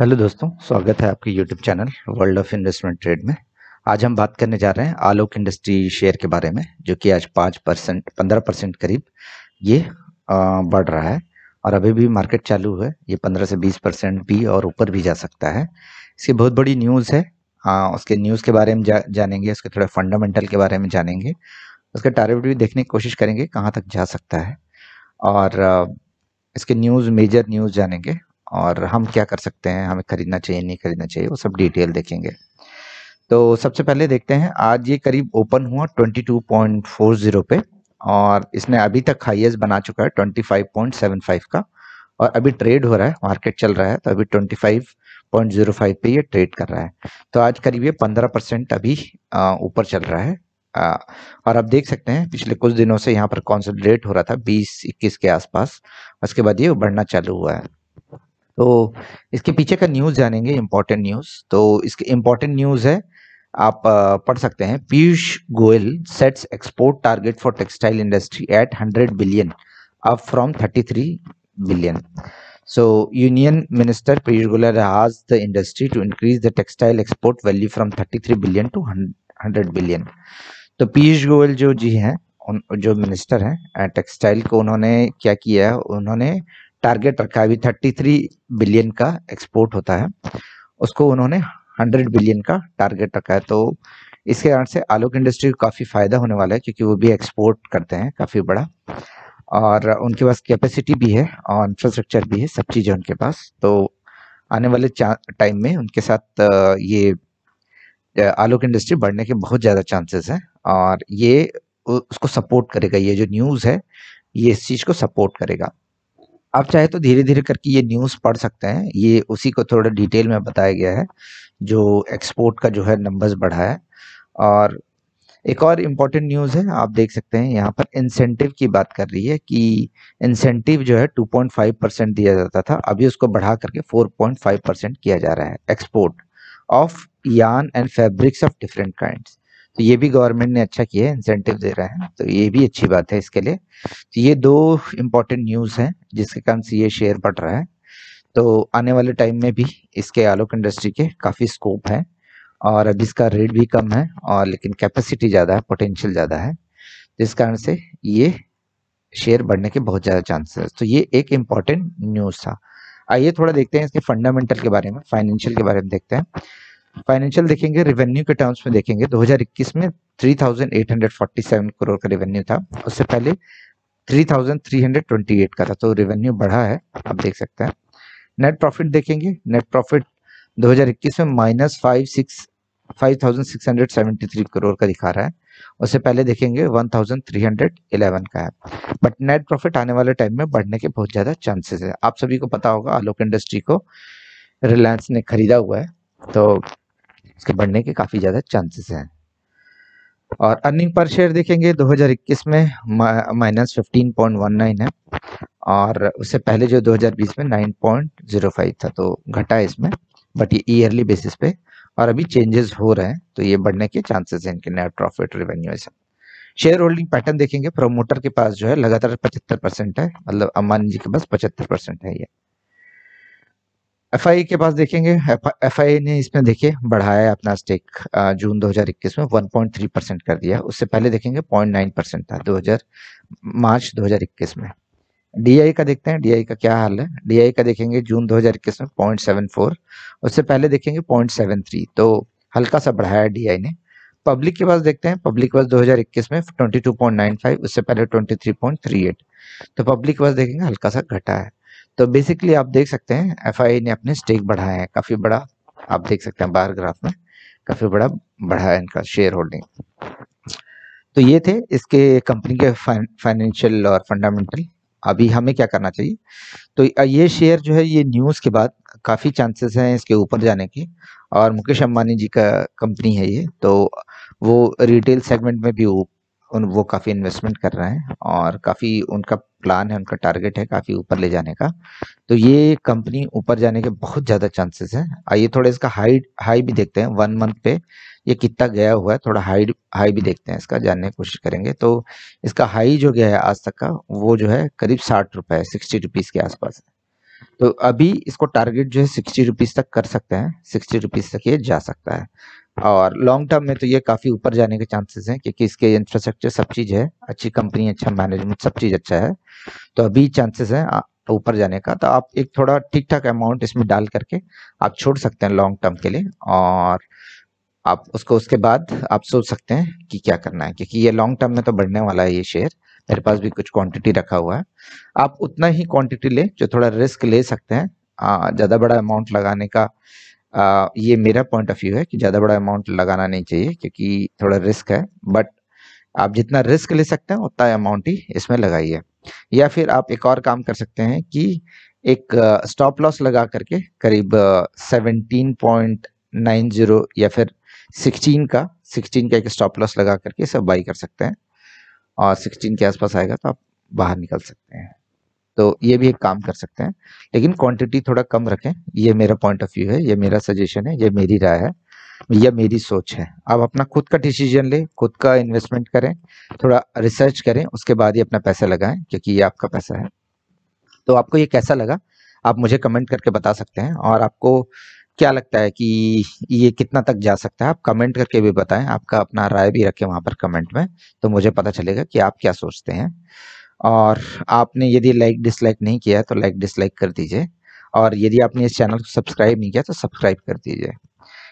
Hello दोस्तों स्वागत है आपके YouTube channel world of investment trade में। आज हम बात करने जा रहे हैं आलोक इंडस्ट्री शेयर के बारे में जो कि आज पाँच परसेंट पंद्रह परसेंट करीब ये बढ़ रहा है और अभी भी मार्केट चालू है। ये पंद्रह से बीस परसेंट भी और ऊपर भी जा सकता है। इसकी बहुत बड़ी न्यूज़ है। आ, उसके न्यूज़ के बारे में जा, जानेंगे उसके थोड़े फंडामेंटल के बारे में जानेंगे। उसका टारगेट भी देखने की कोशिश करेंगे कहाँ तक जा सकता है। और इसके न्यूज़ मेजर न्यूज़ जानेंगे। और हम क्या कर सकते हैं हमें खरीदना चाहिए नहीं खरीदना चाहिए वो सब डिटेल देखेंगे। तो सबसे पहले देखते हैं आज ये करीब ओपन हुआ 22.40 पे और इसने अभी तक हाईएस्ट बना चुका है 25.75 का और अभी ट्रेड हो रहा है मार्केट चल रहा है तो अभी 25.05 पे ये ट्रेड कर रहा है। तो आज करीब ये 15 परसेंट अभी ऊपर चल रहा है। आ, और आप देख सकते हैं पिछले कुछ दिनों से यहाँ पर कॉन्सेंट्रेट हो रहा था 20-21 के आसपास उसके बाद ये बढ़ना चालू हुआ है। तो इसके पीछे का न्यूज़ जानेंगे इम्पोर्टेंट न्यूज़ तो इसके इम्पोर्टेंट न्यूज़ है, आप पढ़ सकते हैं। Piyush Goyal sets export target for textile industry at 100 billion up from 33 billion so, union minister piyush goyal has the industry to increase the textile export value from 33 billion to 100 billion. तो पीयूष गोयल जो जी हैं जो minister हैं textile को उन्होंने क्या किया है? उन्होंने टारगेट रखा है। अभी थर्टी थ्री बिलियन का एक्सपोर्ट होता है। उसको उन्होंने हंड्रेड बिलियन का टारगेट रखा है। तो इसके कारण से आलोक इंडस्ट्री को काफ़ी फ़ायदा होने वाला है, क्योंकि वो भी एक्सपोर्ट करते हैं काफ़ी बड़ा। और उनके पास कैपेसिटी भी है और इंफ्रास्ट्रक्चर भी है, सब चीज़ें उनके पास। तो आने वाले टाइम में उनके साथ ये आलोक इंडस्ट्री बढ़ने के बहुत ज़्यादा चांसेस हैं। और ये उसको सपोर्ट करेगा। ये जो न्यूज़ है, ये इस चीज़ को सपोर्ट करेगा। आप चाहे तो धीरे धीरे करके ये न्यूज़ पढ़ सकते हैं। ये उसी को थोड़ा डिटेल में बताया गया है, जो एक्सपोर्ट का जो है नंबर्स बढ़ा है। और एक और इम्पोर्टेंट न्यूज़ है, आप देख सकते हैं, यहाँ पर इंसेंटिव की बात कर रही है कि इंसेंटिव जो है 2.5 परसेंट दिया जाता था, अभी उसको बढ़ा करके 4.5 परसेंट किया जा रहा है export of yarn and fabrics of different kinds तो ये भी गवर्नमेंट ने अच्छा किया है इंसेंटिव दे रहा है तो ये भी अच्छी बात है इसके लिए। तो ये दो इम्पोर्टेंट न्यूज़ हैं जिसके कारण से ये शेयर बढ़ रहा है। तो आने वाले टाइम में भी इसके आलोक इंडस्ट्री के काफ़ी स्कोप है और अभी इसका रेट भी कम है और लेकिन कैपेसिटी ज़्यादा है पोटेंशियल ज़्यादा है, जिस कारण से ये शेयर बढ़ने के बहुत ज़्यादा चांसेस तो ये एक इंपॉर्टेंट न्यूज़ था। आइए थोड़ा देखते हैं इसके फंडामेंटल के बारे में फाइनेंशियल के बारे में देखते हैं। फाइनेंशियल देखेंगे रेवेन्यू के टर्म्स में देखेंगे 2021 में 3,847 करोड़ का रेवेन्यू था। उससे पहले 3,328 का था तो रेवेन्यू बढ़ा है आप देख सकते हैं। नेट प्रॉफिट देखेंगे नेट प्रॉफिट 2021 में minus five six five thousand six hundred seventy three crore का दिखा रहा है। उससे पहले देखेंगे one thousand three hundred eleven का है। बट नेट प्रॉफिट आने वाले टाइम में बढ़ने के बहुत ज़्यादा चांसेस है। आप सभी को पता होगा आलोक इंडस्ट्री को रिलायंस ने खरीदा हुआ है तो इसके बढ़ने के काफ़ी ज़्यादा चांसेस हैं। और अर्निंग पर शेयर देखेंगे 2021 में minus fifteen point one nine है और उससे पहले जो 2020 में 9.05 था तो घटा है इसमें बट ये ईयरली बेसिस पे और अभी चेंजेस हो रहे हैं तो ये बढ़ने के चांसेस हैं इनके नेट प्रॉफिट रेवेन्यू ऐसा शेयर होल्डिंग पैटर्न देखेंगे प्रोमोटर के पास जो है, लगातार पचहत्तर है मतलब अम्बानी जी के पास पचहत्तर है ये। एफ़ के पास देखेंगे एफ़ ने इसमें देखिए बढ़ाया अपना स्टेक जून 2021 में 1.3 परसेंट कर दिया उससे पहले देखेंगे 0.9 परसेंट था 2000 मार्च 2021 में। डीआई का देखते हैं डीआई का क्या हाल है? डीआई का देखेंगे जून 2021 में 0.74 उससे पहले देखेंगे 0.73 तो हल्का सा बढ़ाया डी ने। पब्लिक के पास देखते हैं पब्लिक पास 2021 में 22.95 उससे पहले 23.38 तो पब्लिक पास देखेंगे हल्का सा घटा है। तो बेसिकली आप देख सकते हैं एफआई ने अपने स्टेक बढ़ाया है, काफ़ी बड़ा, आप देख सकते हैं बाहर ग्राफ में, काफ़ी बड़ा बढ़ा है इनका शेयर होल्डिंग तो ये थे इसके कंपनी के फाइनेंशियल और फंडामेंटल अभी हमें क्या करना चाहिए? तो ये शेयर जो है, ये न्यूज़ के बाद काफ़ी चांसेस हैं इसके ऊपर जाने के, और मुकेश अंबानी जी का कंपनी है ये तो वो रिटेल सेगमेंट में भी उन, वो काफ़ी इन्वेस्टमेंट कर रहे हैं, और काफ़ी उनका प्लान है, उनका टारगेट है काफ़ी ऊपर ले जाने का। तो ये कंपनी ऊपर जाने के बहुत ज़्यादा चांसेस हैं। आइए थोड़ा इसका हाई हाई भी देखते हैं। वन मंथ पे ये कितना गया हुआ है, थोड़ा हाई हाई भी देखते हैं इसका, जानने की कोशिश करेंगे। तो इसका हाई जो गया है आज तक का, वो जो है करीब साठ रुपए सिक्सटी रुपीज़ के आसपास है। तो अभी इसको टारगेट जो है सिक्सटी रुपीज़ तक कर सकते हैं सिक्सटी रुपीज़ तक ये जा सकता है। और लॉन्ग टर्म में तो ये काफ़ी ऊपर जाने के चांसेस हैं, क्योंकि इसके इंफ्रास्ट्रक्चर सब चीज़ है, अच्छी कंपनी अच्छा मैनेजमेंट सब चीज़ अच्छा है। तो अभी चांसेस हैं ऊपर जाने का। तो आप एक थोड़ा ठीक ठाक अमाउंट इसमें डाल करके आप छोड़ सकते हैं लॉन्ग टर्म के लिए, और आप उसको, उसके बाद आप सोच सकते हैं कि क्या करना है, क्योंकि ये लॉन्ग टर्म में तो बढ़ने वाला है ये शेयर मेरे पास भी कुछ क्वांटिटी रखा हुआ है। आप उतना ही क्वांटिटी ले जो थोड़ा रिस्क ले सकते हैं ज़्यादा बड़ा अमाउंट लगाने का आ, ये मेरा पॉइंट ऑफ़ व्यू है कि ज़्यादा बड़ा अमाउंट लगाना नहीं चाहिए क्योंकि थोड़ा रिस्क है बट आप जितना रिस्क ले सकते हैं उतना अमाउंट ही इसमें लगाइए। या फिर आप एक और काम कर सकते हैं कि एक स्टॉप लॉस लगा करके करीब सेवनटीन पॉइंट नाइन ज़ीरो या फिर सिक्सटीन का सिक्सटीन का एक स्टॉप लॉस लगा करके सब बाई कर सकते हैं और सिक्सटीन के आसपास आएगा तो आप बाहर निकल सकते हैं। तो ये भी एक काम कर सकते हैं। लेकिन क्वांटिटी थोड़ा कम रखें। ये मेरा पॉइंट ऑफ़ व्यू है, ये मेरा सजेशन है, ये मेरी राय है यह मेरी सोच है। आप अपना खुद का डिसीज़न लें, खुद का इन्वेस्टमेंट करें, थोड़ा रिसर्च करें, उसके बाद ही अपना पैसा लगाएँ, क्योंकि ये आपका पैसा है। तो आपको ये कैसा लगा? आप मुझे कमेंट करके बता सकते हैं, और आपको क्या लगता है कि ये कितना तक जा सकता है? आप कमेंट करके भी बताएँ। आपका अपना राय भी रखें वहाँ पर कमेंट में तो मुझे पता चलेगा कि आप क्या सोचते हैं। और आपने यदि लाइक डिसलाइक नहीं किया तो लाइक डिसलाइक कर दीजिए। और यदि आपने इस चैनल को सब्सक्राइब नहीं किया तो सब्सक्राइब कर दीजिए।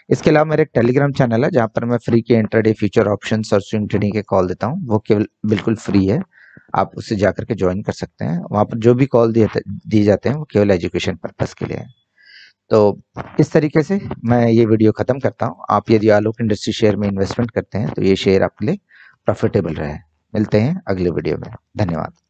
इसके अलावा मेरा एक टेलीग्राम चैनल है, जहाँ पर मैं फ्री के इंटरडे फ्यूचर ऑप्शन और स्विंग ट्रेडिंग के कॉल देता हूँ। वो केवल बिल्कुल फ्री है। आप उससे जाकर के ज्वाइन कर सकते हैं। वहाँ पर जो भी कॉल दिए दिए जाते हैं, वो केवल एजुकेशन पर्पज़ के लिए है। तो इस तरीके से मैं ये वीडियो ख़त्म करता हूँ। आप यदि आलोक इंडस्ट्री शेयर में इन्वेस्टमेंट करते हैं तो ये शेयर आपके लिए प्रॉफिटेबल रहे। मिलते हैं अगले वीडियो में। धन्यवाद।